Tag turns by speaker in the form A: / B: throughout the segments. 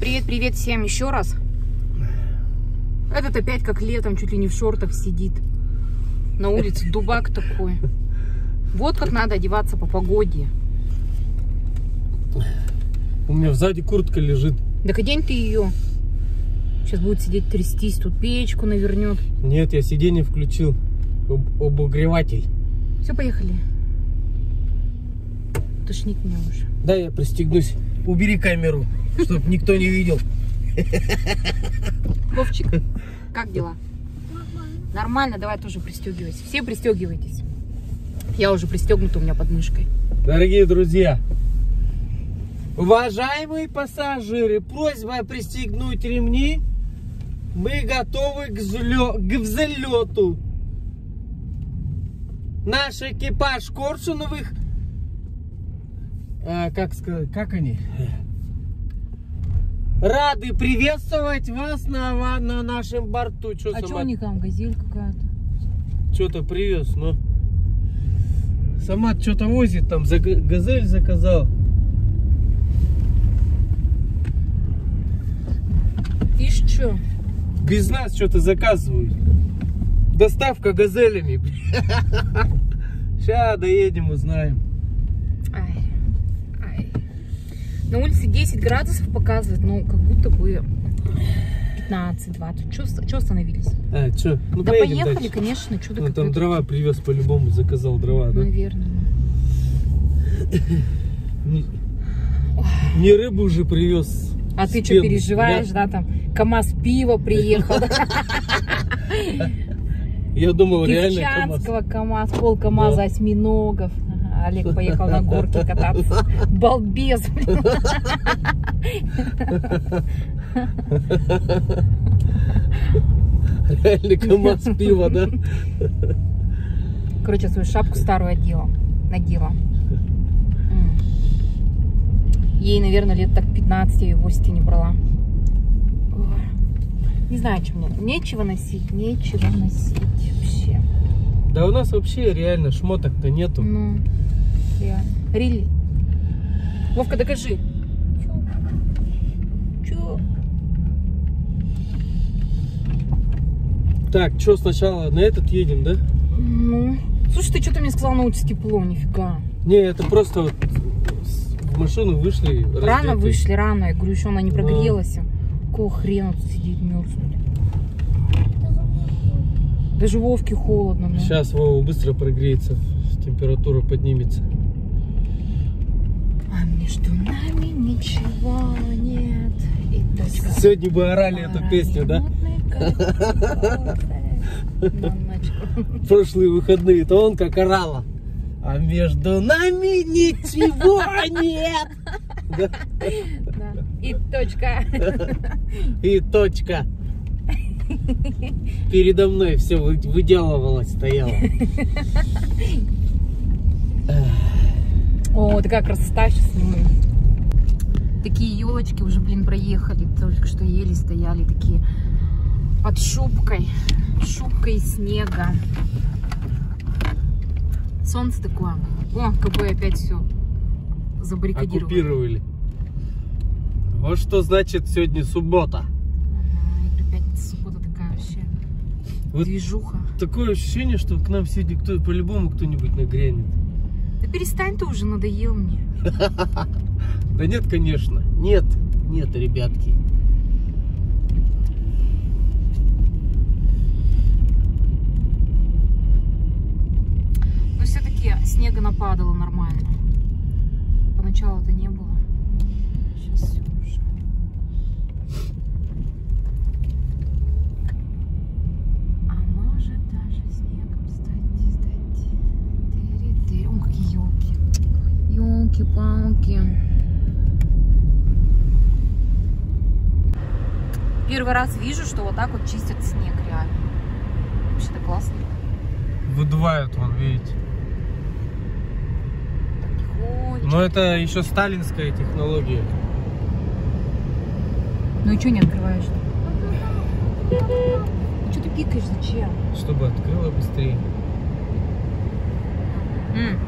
A: Привет, привет всем еще раз. Этот опять как летом чуть ли не в шортах сидит. На улице дубак такой. Вот как надо одеваться по погоде.
B: У меня сзади куртка лежит.
A: Так одень ты ее. Сейчас будет сидеть трястись, тут печку навернет.
B: Нет, я сиденье включил. Об- обогреватель.
A: Все, поехали. Тошнит меня уже.
B: Да, я пристегнусь. Убери камеру, чтоб никто не видел.
A: Вовчик, как дела? Нормально, давай тоже пристегивайся. Все пристегивайтесь. Я уже пристегнута у меня под мышкой.
B: Дорогие друзья, уважаемые пассажиры, просьба пристегнуть ремни. Мы готовы к, взлё- к взлету. Наш экипаж Коршуновых, а, как сказать, как они? Рады приветствовать вас на, на нашем борту. Чё
A: А
B: сама-
A: что у них там, газель какая-то?
B: что-то привез, но сама что-то возит там, за газель заказал.
A: Ишь, что?
B: Без нас что-то заказывают. Доставка газелями. Сейчас доедем, узнаем.
A: Ай, ай. На улице 10 градусов показывает, но как будто бы 15-20. Что остановились?
B: А, что? Ну
A: да поехали,
B: дальше.
A: конечно. Что
B: Ну, там дрова привез по-любому, заказал дрова, да?
A: Наверное.
B: Не, не рыбу уже привез.
A: А ты что переживаешь, да, там КамАЗ пива приехал.
B: Я думал, реально КамАЗ.
A: КамАЗ, пол КамАЗа осьминогов. Олег поехал на горке кататься. Балбес, блин.
B: Реально КамАЗ пива, да?
A: Короче, свою шапку старую одела. Надела. Ей, наверное, лет так 15 я ее в гости не брала. Не знаю, что мне. Нечего носить, нечего носить вообще.
B: Да у нас вообще реально шмоток-то нету.
A: Ну, реально. Рили. Вовка, докажи. Чё?
B: Так, что сначала на этот едем, да?
A: Ну, слушай, ты что-то мне сказал, на улице тепло, нифига.
B: Не, это просто вот в машину вышли.
A: Рано
B: раздетые.
A: вышли, рано. Я говорю, еще она не прогрелась. Какого хрена тут сидеть мерзнуть? Даже Вовке холодно. ну.
B: Сейчас Вова быстро прогреется, температура поднимется.
A: Между нами ничего нет. И точка.
B: Сегодня бы орали эту песню, да? Прошлые выходные, то он как орала. А между нами ничего нет. Да?
A: Да. И точка.
B: И точка. Передо мной все выделывалось, стояло.
A: О, такая красота сейчас сниму. Такие елочки уже, блин, проехали. Только что ели, стояли такие под шубкой. Шубкой снега. Солнце такое. О, КБ опять все забаррикадировали.
B: Оккупировали. Вот что значит сегодня суббота.
A: Ага, опять суббота такая вообще.
B: Вот
A: Движуха.
B: такое ощущение, что к нам сегодня кто, по-любому кто-нибудь нагрянет.
A: Да перестань ты уже, надоел мне.
B: Да нет, конечно. Нет, нет, ребятки.
A: Но все-таки снега нападало нормально. Поначалу это не было. Сейчас все уже. А может даже снегом стать, стать. Тыри-тыри. О, какие елки. Елки-палки. Первый раз вижу, что вот так вот чистят снег реально. Вообще-то классно.
B: Выдувают, вон, видите. Но это еще сталинская технология.
A: Ну и что не открываешь? Ну что ты пикаешь, зачем?
B: Чтобы открыла быстрее.
A: М,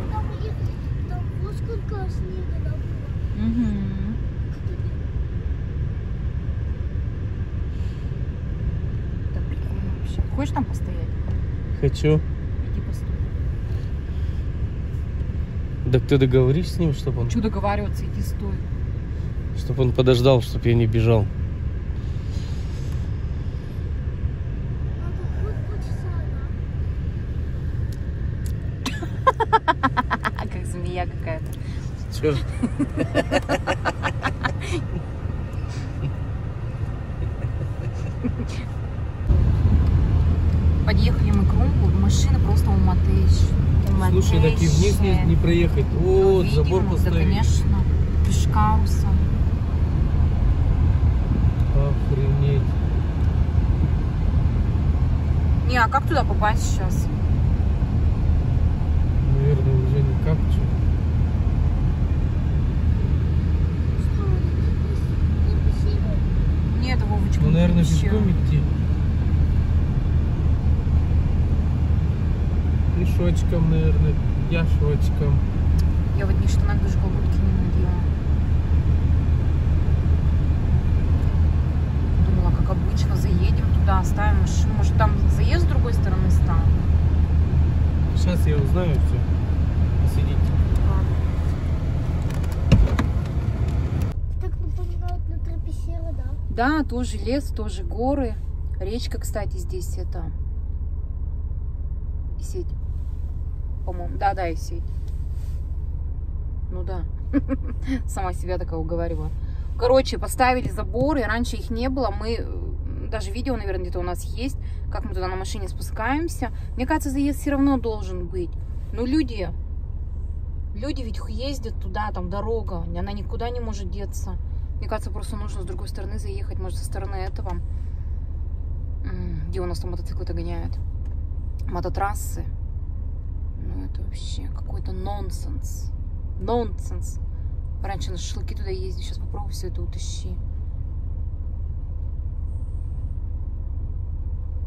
C: Да прикольно
A: вообще. Хочешь там постоять?
B: Хочу.
A: Иди постой.
B: Так ты договоришь с ним, чтобы он...
A: Чего договариваться, иди стой.
B: Чтобы он подождал, чтобы я не бежал. Не,
A: а как туда попасть сейчас?
B: Наверное, уже никак.
A: Нет, Вовочка.
B: Ну, наверное, пешком идти. Пешочком, наверное, яшочком.
A: Я в одних штанах даже колготки не надела. Думала, как обычно, заедем туда, оставим машину. Может, там заезд с другой стороны стал?
B: Сейчас я узнаю все. Посидите.
C: Так напоминает на трапезера, да?
A: Да, тоже лес, тоже горы. Речка, кстати, здесь это... Исеть. По-моему. Да, да, Исеть. Ну да. Сама себя такая уговариваю. Короче, поставили заборы, раньше их не было. Мы, даже видео, наверное, где-то у нас есть, как мы туда на машине спускаемся. Мне кажется, заезд все равно должен быть. Но люди, люди ведь ездят туда, там дорога, она никуда не может деться. Мне кажется, просто нужно с другой стороны заехать, может, со стороны этого. Где у нас там мотоциклы-то гоняют? Мототрассы. Ну, это вообще какой-то нонсенс. Нонсенс. Раньше на шашлыки туда ездили, сейчас попробуй все это утащи.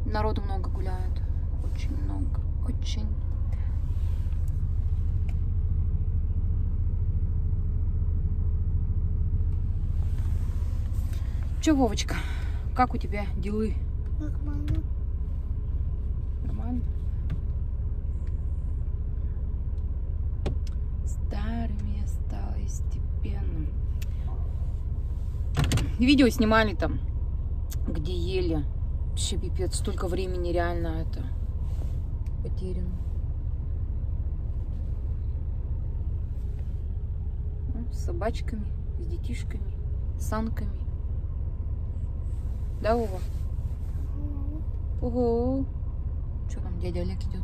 A: Народу много гуляет. Очень много. Очень. Че, Вовочка, как у тебя делы?
C: Нормально.
A: Нормально? Старыми я стала и степенным. Видео снимали там, где ели. Вообще пипец, столько времени реально это потеряно. Ну, С собачками, с детишками, с санками. Да, Вова? Ого. Что там дядя Олег идет?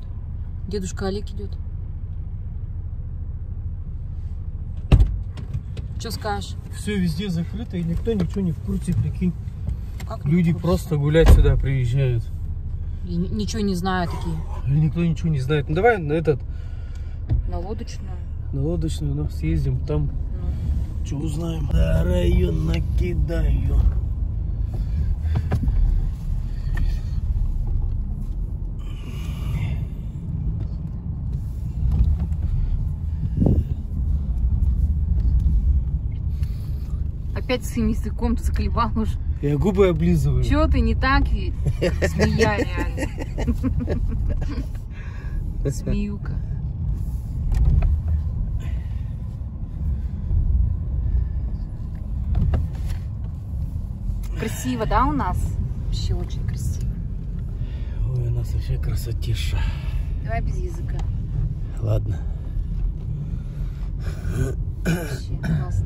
A: Дедушка Олег идет. Что скажешь?
B: Все везде закрыто, и никто ничего не в курсе, прикинь.
A: Как
B: Люди просто гулять сюда приезжают.
A: И ни- ничего не знаю такие.
B: И никто ничего не знает. Ну давай на этот,
A: На лодочную.
B: на лодочную, ну, съездим, там
A: Ну.
B: что узнаем. Да, район накидаю.
A: Опять с этим языком заколебал уже.
B: Я губы облизываю.
A: Чего ты не так ведь? Змея реально. Змеюка. Красиво, да, у нас? Вообще очень красиво.
B: Ой, у нас вообще красотиша.
A: Давай без языка.
B: Ладно.
A: Вообще просто.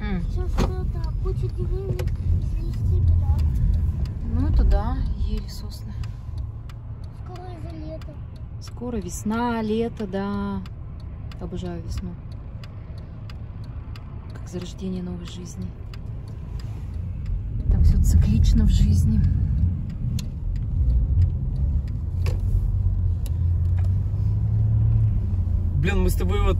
A: М,
C: Сейчас это куча деревьев с листьями, да?
A: Ну это да, ели сосны.
C: Скоро же лето.
A: Скоро весна, лето, да. Обожаю весну. Как зарождение новой жизни. Так все циклично в жизни.
B: Блин, мы с тобой вот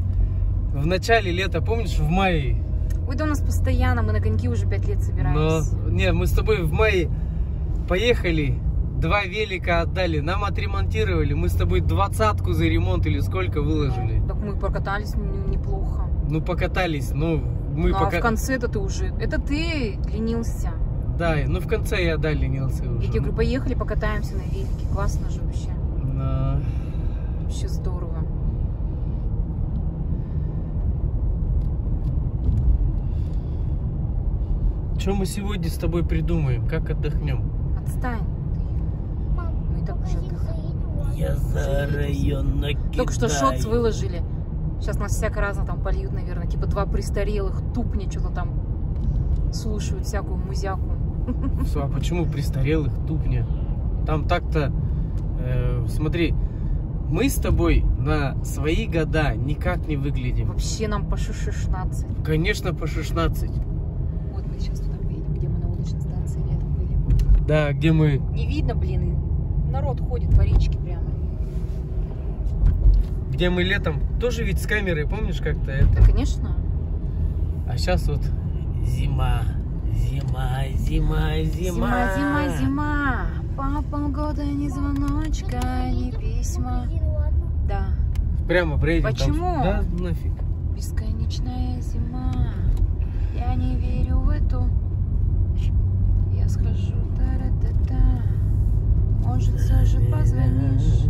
B: в начале лета, помнишь, в мае?
A: Ой, да у нас постоянно, мы на коньки уже пять лет
B: Но,
A: собираемся.
B: не, мы с тобой в мае поехали, два велика отдали, нам отремонтировали, мы с тобой двадцатку за ремонт или сколько выложили.
A: Так мы прокатались н- неплохо.
B: Ну, покатались, ну, мы
A: ну,
B: пока...
A: а в конце-то ты уже... Это ты ленился.
B: Да, ну в конце я, да, ленился уже.
A: Я тебе говорю, поехали покатаемся на велике. Классно же вообще.
B: Да.
A: Вообще здорово.
B: Что мы сегодня с тобой придумаем? Как отдохнем?
A: Отстань.
C: Мам,
A: Мы и так уже отдыхаем.
B: Я за район накидаю.
A: Только что шотс выложили. Сейчас нас всяко разно там польют, наверное. Типа два престарелых тупня что-то там слушают всякую музяку.
B: А почему престарелых тупня? Там так-то, э, смотри, мы с тобой на свои года никак не выглядим.
A: Вообще нам по 16.
B: Конечно, по 16.
A: Вот мы сейчас туда поедем, где мы на уличной станции летом были.
B: Да, где мы...
A: Не видно, блин, народ ходит по речке прямо.
B: Где мы летом тоже ведь с камерой, помнишь, как-то это?
A: Да, конечно.
B: А сейчас вот зима, зима, зима, зима.
A: Зима, зима, зима. По полгода ни звоночка, ни письма. Да.
B: Прямо проедем. там-
A: Почему?
B: Да, нафиг.
A: Бесконечная зима. Я не верю в эту. Я схожу. Может, все же позвонишь?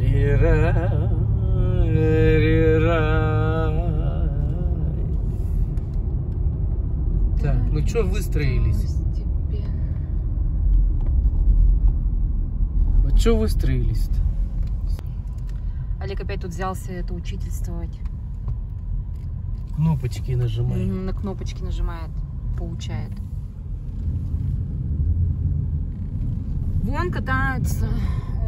B: Ри-ра, ри-ра. Так, ну что выстроились? Вот что выстроились-то?
A: Олег опять тут взялся это учительствовать.
B: Кнопочки нажимаем.
A: М, На кнопочки нажимает, получает. Вон катаются.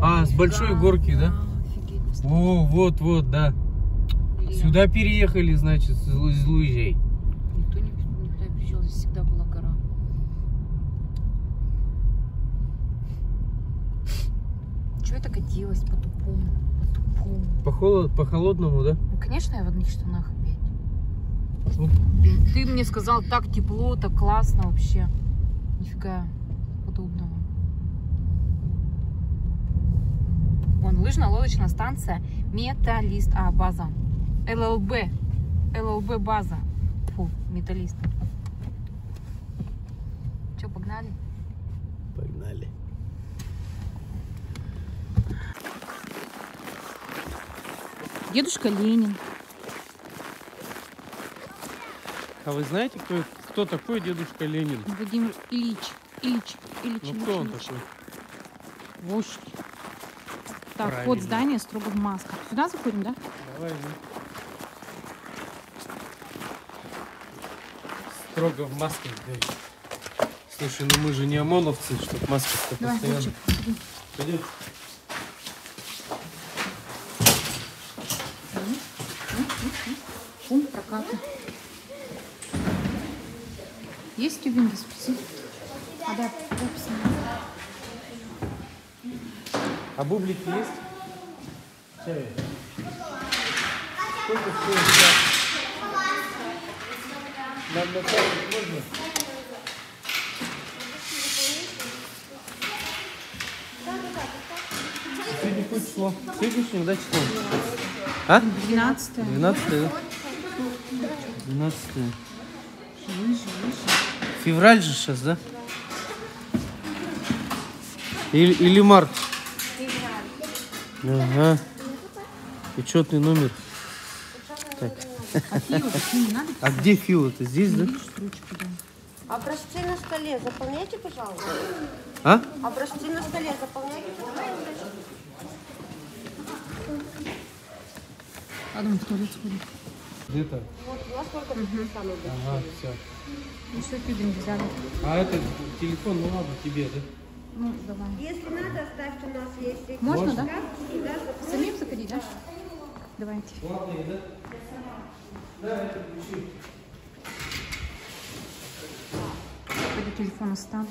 B: А, с большой горки, да?
A: Офигеть. просто.
B: О, вот, вот, да.
A: Блин.
B: Сюда переехали, значит, из Лу- из лужей.
A: Никто не, не приезжал, здесь всегда была гора. Чего я так оделась по-тупому? По-тупому.
B: По, холод, по холодному, да?
A: Ну, конечно, я в одних штанах опять.
B: Ну,
A: Блин, Ты мне сказал, так тепло, так классно вообще. Нифига Вон, лыжно-лодочная станция Металлист. А, база. ЛЛБ. ЛЛБ база. Фу, металлист. Че, погнали?
B: Погнали.
A: Дедушка Ленин.
B: А вы знаете, кто, кто такой дедушка Ленин?
A: Владимир Ильич. Ильич. Ильич.
B: Ну
A: Ильич,
B: кто он
A: Ильич.
B: такой?
A: Вождь. Так,
B: Правильно.
A: вход здания строго в масках. Сюда заходим, да?
B: Давай, ну. Строго в маске, говорит. Слушай, ну мы же не ОМОНовцы, чтоб маски
A: Давай,
B: постоянно.
A: Иди.
B: Пойдем.
A: Шум проката. Есть тюбинги? Спроси.
B: Бублики есть? Чай. Сколько стоит чай? Нам на чай можно? Сегодня какое число? Сегодняшнее, да, число? А?
A: 12
B: 12 да? 12
A: Выше, выше.
B: Февраль же сейчас, да? Или, или март? Ага. Учетный номер. Так.
A: А?
B: А где Фил? Это здесь, да?
D: Образцы на столе заполняйте, пожалуйста.
B: А?
D: Образцы на столе заполняйте.
A: Ладно, мы в туалет сходим.
B: Где-то.
D: Вот у нас только такие самые большие.
B: Ага, все.
A: Ну все, тюбинги взяли.
B: А это телефон, ну ладно, тебе, да?
A: Ну, давай.
D: Если надо, оставьте, у нас есть
A: Можно,
B: Можно.
A: да? Самим заходить, да? Давайте.
B: Ладно, да?
A: Пойду телефон оставлю.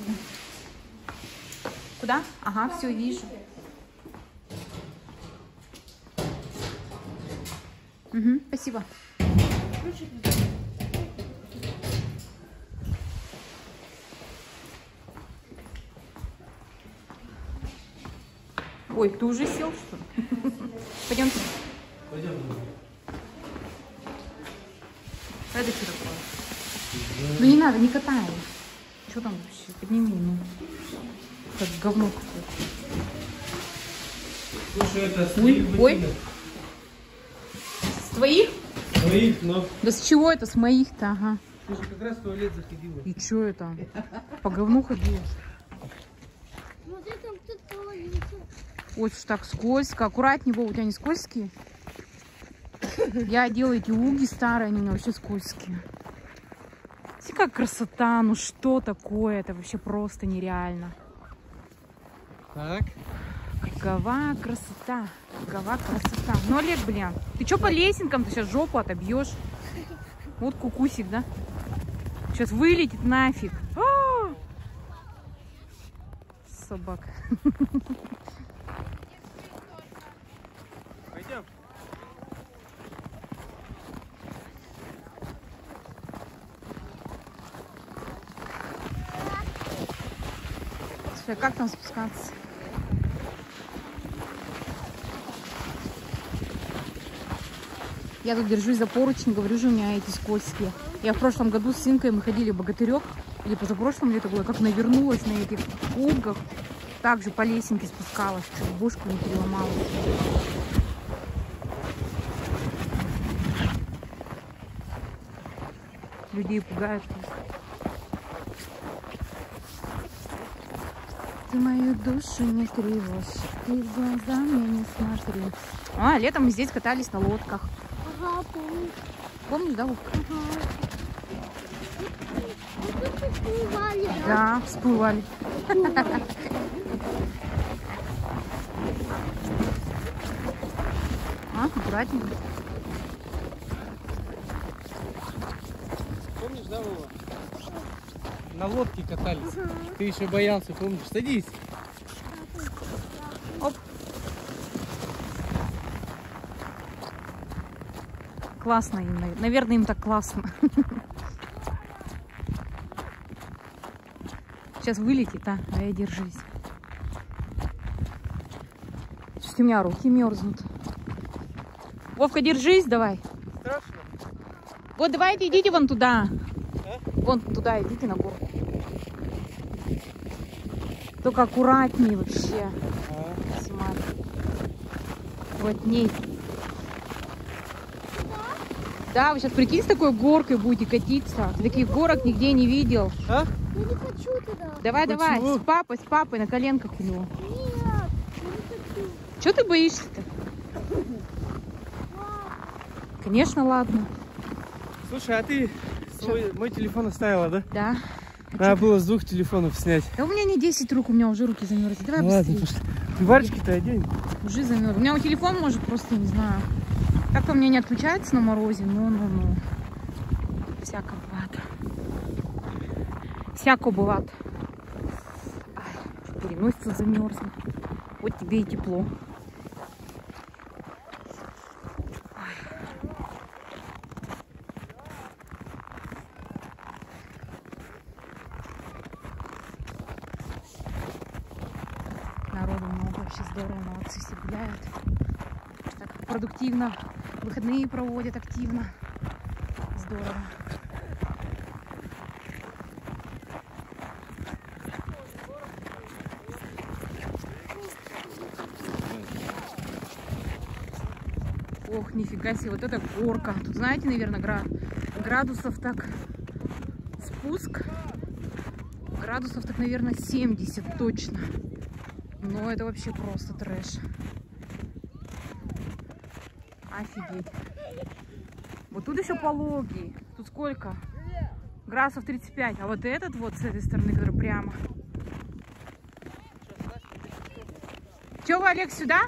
A: Куда? Ага, все, вижу. Угу, спасибо. Ой, ты уже сел, что ли? Пойдемте.
B: Пойдем.
A: Это что такое? Ну не надо, не катай его. Что там вообще? Подними, ну. Как говно какое-то.
B: Слушай, это с
A: Ой, ой. С твоих?
B: Твоих, но
A: Да с чего это? С моих-то, ага.
B: же как раз в туалет заходила.
A: И что это? По говну ходишь?
C: Смотри, там кто-то ловится.
A: Ж так скользко. Аккуратнее, Вова, у тебя не скользкие? Я одела эти уги старые, они у меня вообще скользкие. Смотри, как красота, ну что такое? Это вообще просто нереально.
B: Так.
A: Какова красота, какова красота. Ну, Олег, блин, ты что по лесенкам? Ты сейчас жопу отобьешь. Вот кукусик, да? Сейчас вылетит нафиг. А! Собака. как там спускаться? Я тут держусь за поручень, говорю же, у меня эти скользкие. Я в прошлом году с Синкой мы ходили в Богатырек, или позапрошлом лето было, как навернулась на этих угах. Также по лесенке спускалась, чуть бошку не переломала. Людей пугают. Ты мою душу не тревожь, ты в глаза мне не смотри. А, летом мы здесь катались на лодках.
C: Ага, помню.
A: Помнишь, да, Вовка?
C: Ага. Всплывали, да?
A: Да, всплывали. А, аккуратненько.
B: Помнишь, да, Вова? На лодке катались. Ты еще боялся, помнишь? Садись.
A: Оп. Классно им, навер- наверное, им так классно. Сейчас вылетит, а, а я держись. Чуть у меня руки мерзнут. Вовка, держись давай.
B: Страшно?
A: Вот давайте идите вон туда.
B: А?
A: Вон туда идите на гору. Только аккуратнее вообще. Симар. Плотней. Да, вы сейчас прикинь, с такой горкой будете катиться. Ты таких горок нигде не видел.
B: а?
C: Я не хочу туда.
A: Давай, давай,
B: Почему?
A: с папой, с папой на коленках у него.
C: Нет, я не хочу.
A: Чего ты боишься-то? Конечно, ладно.
B: Слушай, а ты свой, мой телефон оставила, да?
A: Да.
B: Надо было с двух телефонов снять.
A: Да у меня не 10 рук, у меня уже руки замерзли. Давай
B: Ну ладно,
A: быстрее.
B: пошли. Ты варежки-то одень.
A: Уже замерз. У меня телефон может просто, не знаю. Как-то у меня не отключается на морозе. Ну, ну, ну. Всяко бывает. Всяко бывает. Ай, переносится замерзла. Вот тебе и тепло. Много, вообще здорово, молодцы, все гуляют. Так продуктивно, выходные проводят активно. Здорово. Ох, нифига себе, вот это горка. Тут, знаете, наверное, гра- градусов так спуск. Градусов так, наверное, 70 точно. Ну, это вообще просто трэш. Офигеть. Вот тут еще пологий. Тут сколько? Градусов 35. А вот этот вот с этой стороны, который прямо. Че вы, Олег, сюда?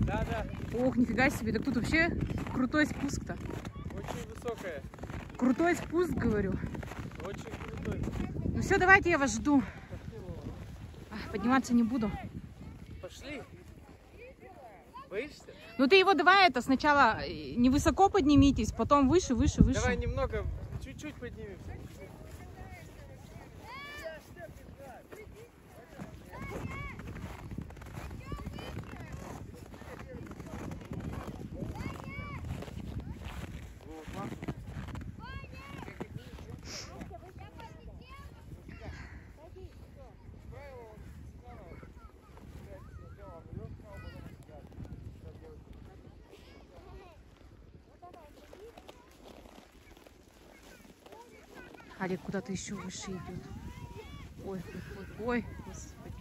B: Да, да.
A: Ох, нифига себе. Так тут вообще крутой спуск-то.
B: Очень высокая.
A: Крутой спуск, говорю.
B: Очень крутой.
A: Ну все, давайте, я вас жду. Подниматься не буду.
B: Пошли. Боишься?
A: Ну ты его давай это сначала э, невысоко поднимитесь, потом выше, выше, выше.
B: Давай немного, чуть-чуть поднимемся.
A: Олег куда-то еще выше идет. Ой, ой, ой, господи.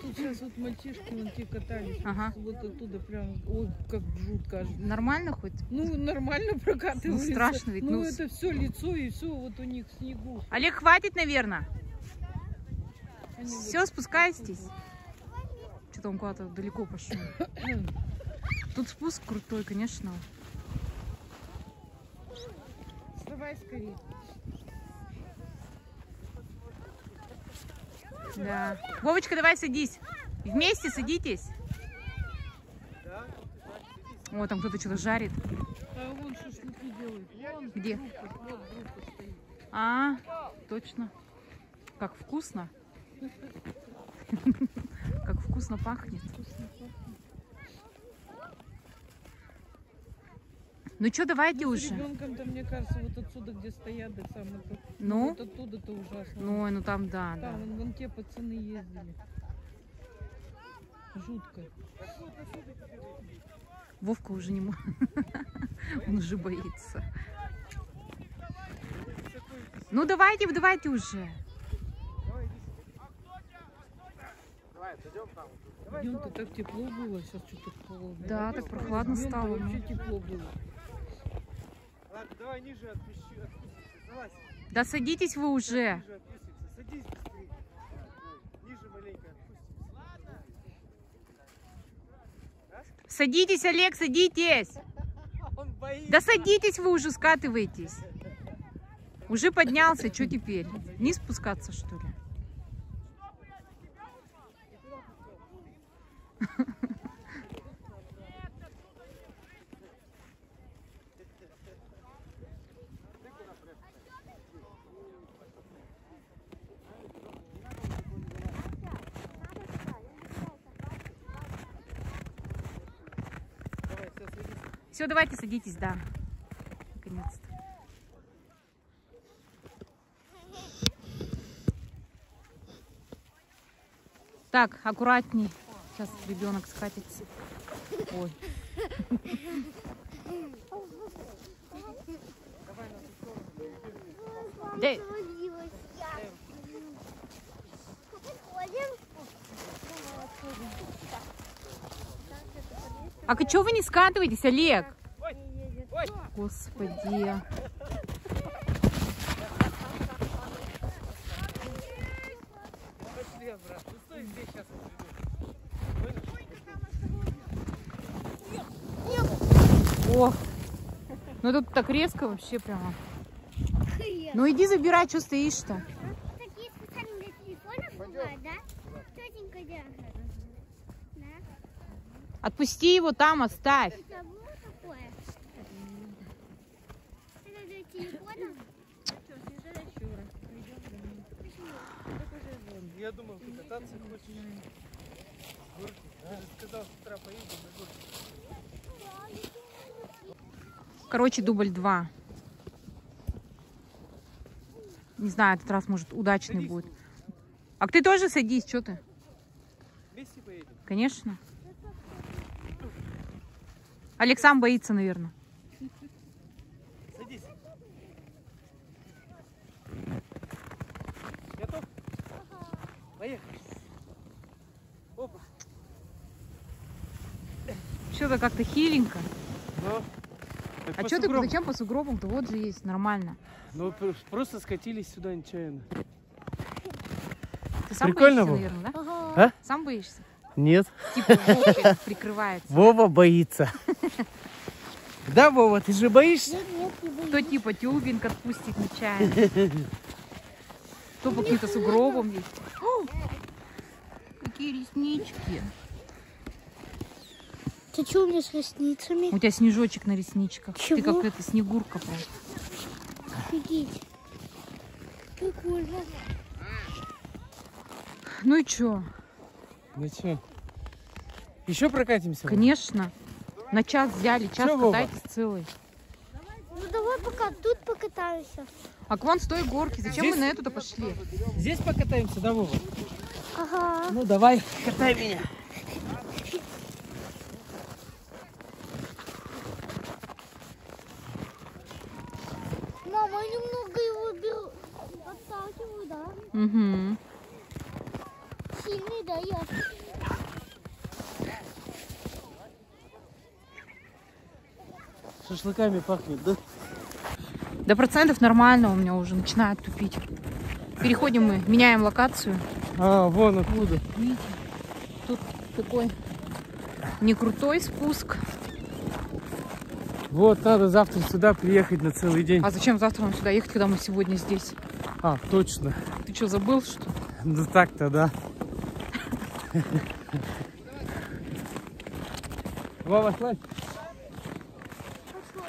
E: Тут сейчас вот мальчишки вон те катались.
A: Ага.
E: Вот оттуда прям, ой, как жутко.
A: Нормально хоть?
E: Ну, нормально прокатываются.
A: Ну, страшно ведь,
E: Ну,
A: ну,
E: это все лицо и все вот у них в снегу.
A: Олег, хватит, наверное.
E: Они вот-
A: Все, спускайтесь. Что-то он куда-то далеко пошел. Тут спуск крутой, конечно.
E: Вставай скорее.
A: Да. Вовочка, давай садись. Вместе садитесь. О, там кто-то что-то жарит.
E: А вон шашлыки делают. Вон
A: Где?
E: группа, вот группа стоит.
A: А, точно. Как вкусно. Как вкусно пахнет. Ну что, давайте
E: С
A: уже.
E: ребенком-то, мне кажется, вот отсюда, где стоят, так сам это,
A: Ну,
E: вот оттуда-то ужасно.
A: ну, ну там да, да.
E: Там вон, те пацаны ездили. Жутко.
A: Вовка уже не может. Он уже боится. Ну давайте, давайте уже.
E: Днем-то так тепло было, сейчас что-то холодно.
A: Да, так прохладно стало. ну.
E: вообще тепло было.
B: Ладно, давай ниже отпусти, отпустимся. Залазь,
A: Да садитесь вы уже.
B: ниже отпустимся. Садись быстрее. Ниже маленько отпустимся.
A: Садитесь, Олег, садитесь.
B: Он боится.
A: Да садитесь вы уже, скатывайтесь. Уже поднялся, что теперь? Не спускаться, что ли?
B: Все,
A: давайте садитесь, да. Наконец-то. Так, аккуратней. Сейчас ребенок скатится. Ой. Да.
C: Выходим.
A: А что вы не скатываетесь, Олег? Господи.
B: Пошли обратно. Ну, стой здесь, сейчас
A: О, ну тут так резко вообще прямо. Ну иди забирай, что стоишь-то?
C: Такие специально для телефонов бывают, да? Тетенька держит. Да?
A: Отпусти его там, оставь.
B: Я думал, ты кататься хочешь. Горки. Ты же сказал, с утра поедем на горки.
A: Короче, дубль два. Не знаю, этот раз, может, удачный
B: Садись.
A: будет. А ты тоже садись, что ты?
B: Вместе поедем.
A: Конечно. Сам боится, наверное.
B: Садись. Готов? Поехали. Опа.
A: Что-то как-то хиленько.
B: Ну,
A: А что ты зачем по сугробам-то? Вот же есть, нормально.
B: Ну, пр- просто скатились сюда нечаянно.
A: Ты сам
B: Прикольно
A: боишься,
B: было?
A: наверное, да?
C: Ага.
B: А?
A: Сам боишься?
B: Нет.
A: Типа прикрывается.
B: Вова боится. Да, Вова, ты же боишься?
C: Нет, нет, не боюсь.
A: Кто типа тюбинг отпустит нечаянно. Кто по каким-то сугробам есть. О, Какие реснички.
C: Ты что у меня с ресницами?
A: У тебя снежочек на ресничках. Ты
C: Чего?
A: как эта снегурка прям.
C: Офигеть. Прикольно.
A: Ну и чё?
B: Ну что? Еще прокатимся?
A: Конечно. На час взяли, час
B: Вова?
A: катайтесь целый.
C: Ну давай пока тут покатаемся.
A: А к вон с той горки. Зачем мы
B: Здесь?
A: на эту-то пошли?
B: Здесь покатаемся, да, Вова?
C: Ага.
B: Ну, давай, катай меня.
C: Мама, я немного его беру. Подталкиваю, да.
A: Угу.
C: Сильный, да, я.
B: Шашлыками пахнет, да?
A: До процентов нормально у меня уже начинает тупить. Переходим мы, меняем локацию.
B: А, вон откуда.
A: Видите, тут такой не крутой спуск.
B: Вот, надо завтра сюда приехать на целый день.
A: А зачем завтра нам сюда ехать, когда мы сегодня здесь?
B: А, точно.
A: Ты что, забыл, что? ли?
B: Ну так-то, да. Вова, слазь.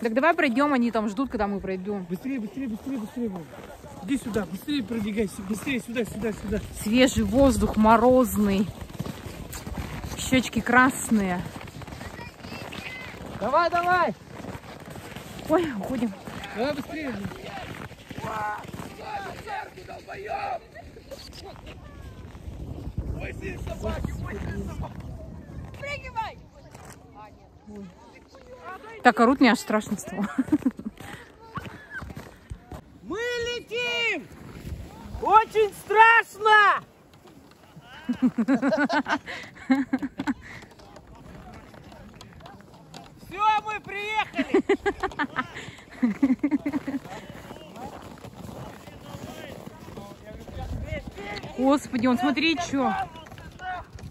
A: Так давай пройдем, они там ждут, когда мы пройдем.
B: Быстрее, быстрее, быстрее, быстрее, Вова. Иди сюда, быстрее продвигайся, быстрее сюда, сюда, сюда.
A: Свежий воздух, морозный. Щечки красные.
B: Давай, давай.
A: Ой, уходим.
B: Давай быстрее.
A: Так орут мне аж страшно стало.
B: Мы летим! Очень страшно! Все, мы приехали!
A: Господи, он смотри, что.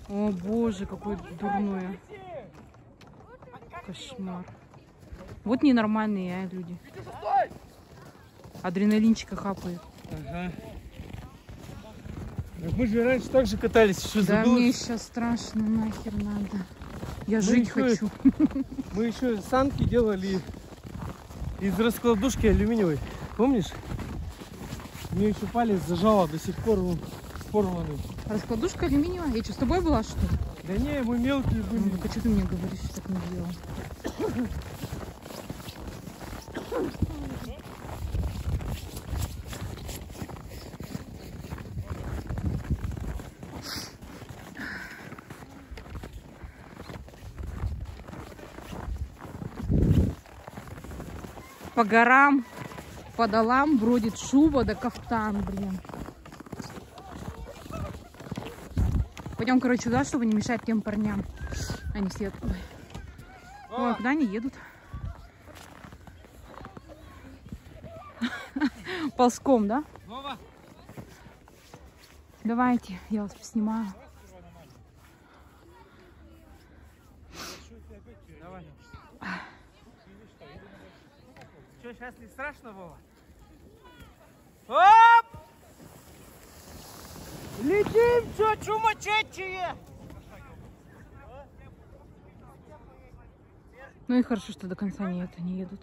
A: О боже, какое дурное. Кошмар. Вот ненормальные а, люди. Адреналинчика хапает.
B: Ага. Так мы же раньше так же катались, что
A: Да
B: забыл.
A: мне сейчас страшно, нахер надо. Я
B: Ну
A: жить
B: и
A: хочу.
B: Мы еще санки делали из раскладушки алюминиевой. Помнишь? Мне еще палец зажало до сих пор он порванный.
A: Раскладушка алюминиевая. Я что, с тобой была, что ли?
B: Да не, мы мелкие
A: Ну,
B: были.
A: так а что ты мне говоришь, что так не делал? По горам, по долам бродит шуба да кафтан, блин. Пойдем, короче, туда, чтобы не мешать тем парням. Они все... Ой. Ой, куда они едут? Ползком, да? Давайте, я вас поснимаю.
B: давай. Что, сейчас не страшно, Вова? Оп! Летим, что, чумачечие?
A: Ну и хорошо, что до конца не это не едут.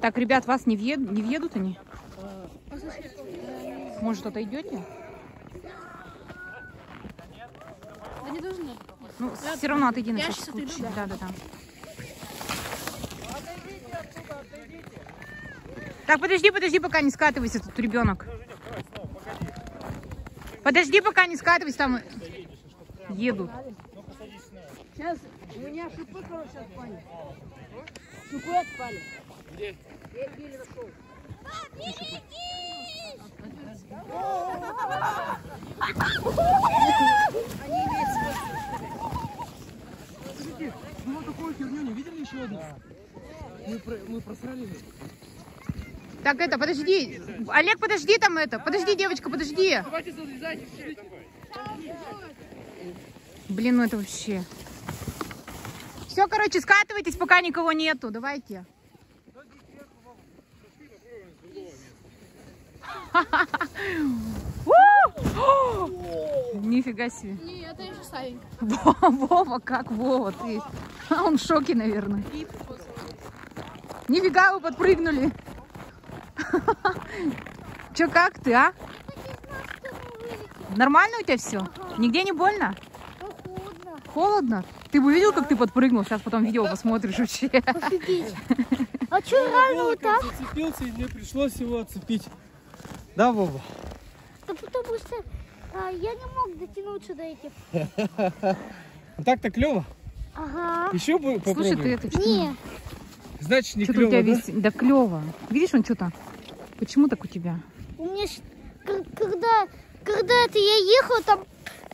A: Так, ребят, вас не, въед... не въедут они? Может, отойдете?
C: Да не
A: Ну, все равно отойди на всякий случай. Да, да, да. Так, подожди, подожди, пока не скатывайся, тут ребенок. Подожди, пока не скатывайся, там едут.
D: Сейчас у меня шипы, короче, отпали. Шипы отпали. Где? Я их еле нашел.
B: Ну вот такую херню не видели еще одну? Мы, про- мы просрали.
A: Так, это, подожди. Олег, подожди там это. Подожди, девочка, подожди. Блин, ну это вообще. Все, короче, скатывайтесь, пока никого нету. Давайте. У! Нифига себе.
C: Не, это еще старенький.
A: Во- Вова, как Вова, ты. А Он в шоке, наверное. Нифига вы подпрыгнули. Че, как ты, а? Нормально у тебя все? Нигде не больно?
C: Походно.
A: Холодно? Ты бы видел, как ты подпрыгнул? Сейчас потом видео посмотришь вообще.
C: Офигеть. А что, реально вот так?
B: Зацепился, и мне пришлось его отцепить. Да, Вова?
C: Что а, я не мог дотянуться до этих.
B: А так-то клево.
C: Ага.
B: Еще бы
A: Слушай, ты это что?
C: Не,
B: Значит, не клево, да?
A: весь... Да клево. Видишь, он что-то... Почему так у тебя?
C: у меня когда, когда это я ехала, там,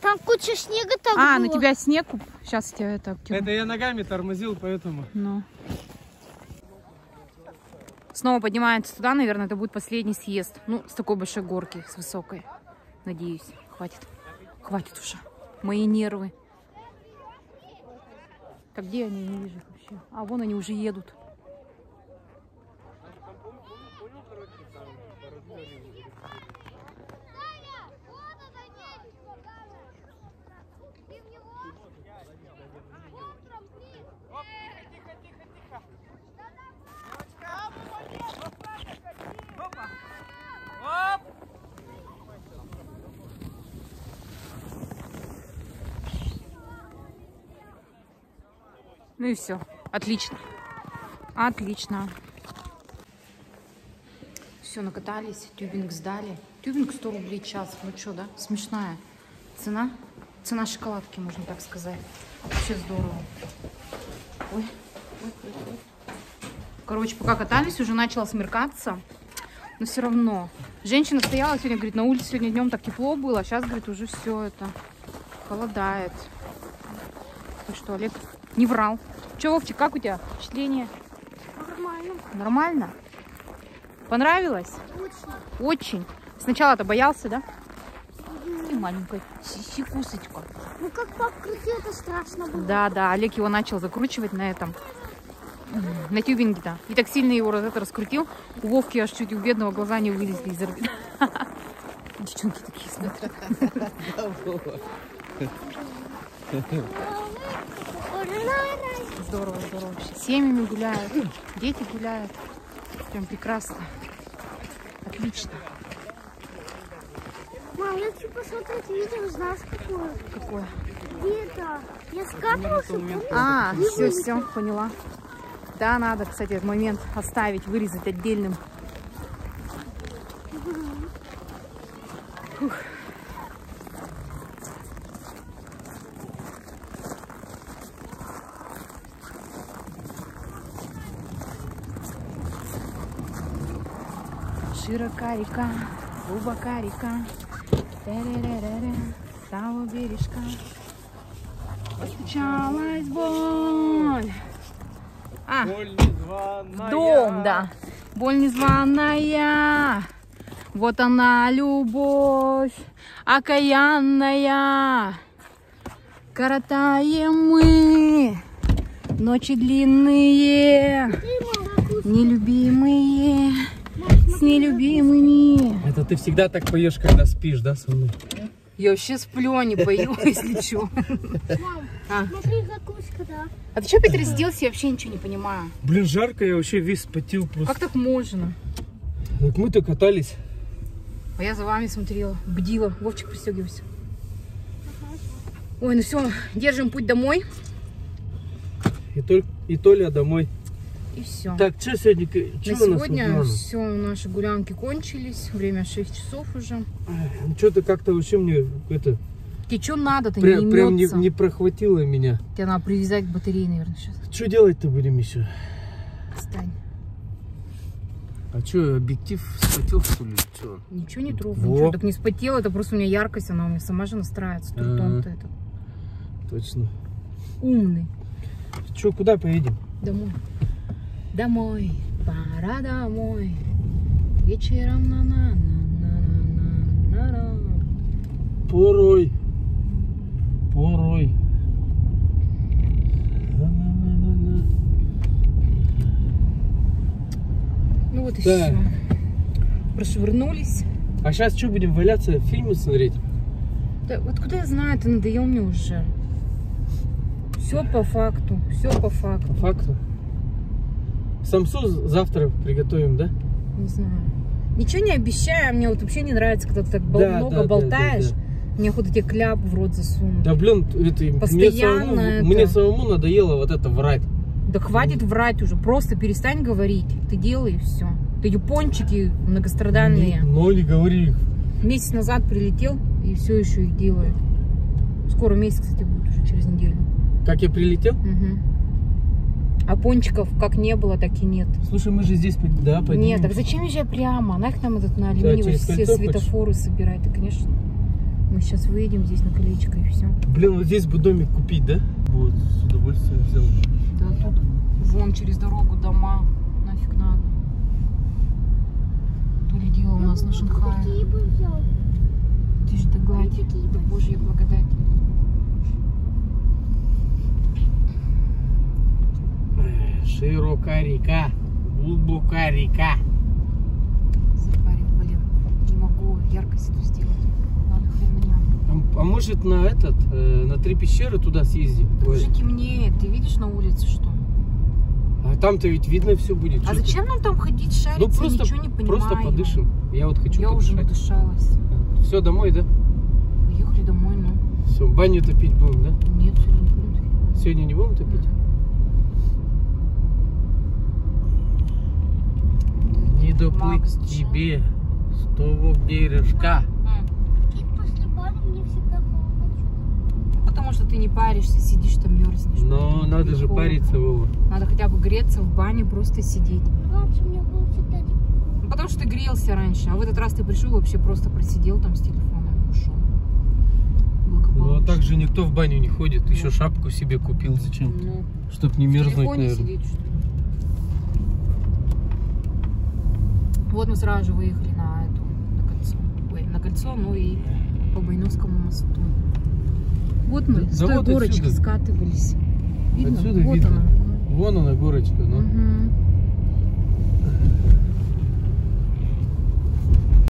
C: там куча снега так
A: А,
C: было.
A: на тебя снег... Сейчас тебя это... обтяну.
B: Это я ногами тормозил, поэтому.
A: Ну. Снова поднимаемся туда, наверное, это будет последний съезд. Ну, с такой большой горки, с высокой. Надеюсь. Хватит. Хватит уже. Мои нервы. Так где они? Не вижу их вообще. А, вон они уже едут. Ну и все. Отлично. Отлично. Все, накатались, тюбинг сдали. Тюбинг 100 рублей час. Ну что, да? Смешная цена. Цена шоколадки, можно так сказать. Вообще здорово. Ой. Короче, пока катались, уже начало смеркаться. Но все равно. Женщина стояла сегодня, говорит, на улице сегодня днем так тепло было. Сейчас, говорит, уже все это холодает. Так что, Олег не врал. Че, Вовчик, как у тебя впечатление?
C: Нормально.
A: Нормально? Понравилось?
C: Очень.
A: Очень. Сначала-то боялся, да? Ты маленькая сикусочка.
C: Ну как пап крутил, это страшно было.
A: Да, да, Олег его начал закручивать на этом, на тюбинге-то. И так сильно его раз это раскрутил, у Вовки аж чуть у бедного глаза не вылезли из орбиты. Девчонки такие смотрят. Здорово, здорово вообще. Семьями гуляют, дети гуляют. Прям прекрасно. Отлично.
C: Мам, я хочу посмотреть видео, знаешь какое?
A: Какое?
C: Где-то. Я скатывался, помнишь?
A: А, все, все, поняла. Да, надо, кстати, этот момент оставить, вырезать отдельным. Широка река, глубока река, Тереререре, с того бережка. Постучалась боль. А,
B: Боль незваная.
A: дом, да. Боль незваная. Вот она, любовь окаянная. Коротаем мы ночи длинные, нелюбимые, с нелюбимыми.
B: Это ты всегда так поешь, когда спишь, да, со мной?
A: Я вообще сплю, а не пою, если что. А.
C: Смотри, закуска, да.
A: А ты что опять разделся? Я вообще ничего не понимаю.
B: Блин, жарко, я вообще весь спотел просто.
A: Как так можно?
B: Так мы-то катались.
A: А я за вами смотрела, бдила. Вовчик, пристегивайся. Ой, ну все, держим путь домой.
B: И, только, и Толя домой.
A: И все.
B: Так, что сегодня?
A: На
B: Что у нас
A: сегодня все, наши гулянки кончились. Время 6 часов уже.
B: Что-то как-то вообще мне это
A: Тебе что надо-то? не
B: прям не, не прохватило меня.
A: Тебе надо привязать к батарее, наверное, сейчас.
B: Что делать-то будем еще?
A: Отстань.
B: А что, объектив спотел, что ли? Чё?
A: Ничего не трогай.
B: Во.
A: Ничего. Так не спотела, это просто у меня яркость, она у меня сама же настраивается. Трутон-то этот.
B: Точно.
A: Умный.
B: Что, куда поедем?
A: Домой. Домой. Пора домой. Вечером на на на на на на на
B: Порой. Порой. На-на-на-на-на.
A: Ну вот и
B: Да.
A: все. Прошвырнулись.
B: А сейчас что, будем валяться, фильмы смотреть?
A: Да, вот куда я знаю, ты надоел мне уже. Все по факту. Все по факту.
B: По факту. Самсу завтра приготовим, да?
A: Не знаю. Ничего не обещаю, а мне вот вообще не нравится, когда ты так
B: Да,
A: много
B: да, да,
A: болтаешь.
B: да,
A: Мне охота тебе кляп в рот засунуть.
B: Да блин, это, мне,
A: Постоянно
B: самому,
A: это.
B: мне самому надоело вот это врать.
A: Да хватит врать уже, просто перестань говорить. Ты делай и все. Ты япончики многострадальные.
B: Но не говори.
A: Месяц назад прилетел и все еще их делает. Скоро месяц, кстати, будет уже через неделю.
B: Как я прилетел?
A: Мгм. А пончиков как не было, так и нет.
B: Слушай, мы же здесь, да, поднимемся.
A: Нет, так зачем езжай прямо? Нафиг нам этот на алюминиевый
B: через
A: все светофоры собирать? Да, конечно. Мы сейчас выедем здесь на колечко и все.
B: Блин, вот здесь бы домик купить, да? Вот, с удовольствием взял.
A: Да тут вон через дорогу дома. Нафиг надо. То ли дело у нас на Шанхае.
C: Бы взял?
A: Ты же да гладь, да божья благодать.
B: Широкая река, глубокая река.
A: Сафари, блин. Не могу яркость эту сделать. Ладно, хрен нем.
B: А, а может на этот, э, на три пещеры туда съездим? Ой,
A: Уже темнеет. Ты видишь на улице что?
B: А там-то ведь видно все будет.
A: А зачем нам там ходить, шариться,
B: Ну просто,
A: ничего не понимаю.
B: просто подышим. Я вот хочу
A: Я уже
B: подышать.
A: надышалась.
B: Все, домой, да?
A: Поехали домой, ну.
B: Все, баню топить будем, да?
A: Нет, сегодня не будем.
B: Сегодня не будем топить? Не доплыть
A: Макс,
B: тебе с того бережка.
C: И после бани мне всегда холодно что-то.
A: Потому что ты не паришься, сидишь там мерзнешь.
B: Но
A: Блин,
B: надо же
A: холодно.
B: париться, Вова.
A: Надо хотя бы греться в бане, просто сидеть.
C: Раньше мне было всегда тепло.
A: Ну, потому что ты грелся раньше, а в этот раз ты пришел вообще просто просидел там с телефоном и ушел.
B: Ну а так же никто в баню не ходит. Еще шапку себе купил. Зачем?
A: Ну,
B: Чтоб не мерзнуть, наверное.
A: сидеть, что ли? Вот мы сразу же выехали на эту, на кольцо. Ой, на кольцо, ну и по Байновскому мосту. Вот мы
B: Да-
A: с той
B: вот
A: горочки
B: отсюда.
A: скатывались. Видно?
B: Отсюда
A: вот
B: видно.
A: она.
B: Вон она горочка, ну.
A: Мгм.